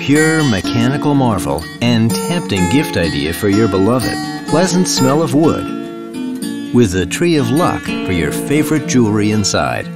Pure mechanical marvel and tempting gift idea for your beloved. Pleasant smell of wood. With the Tree of Luck for your favorite jewelry inside.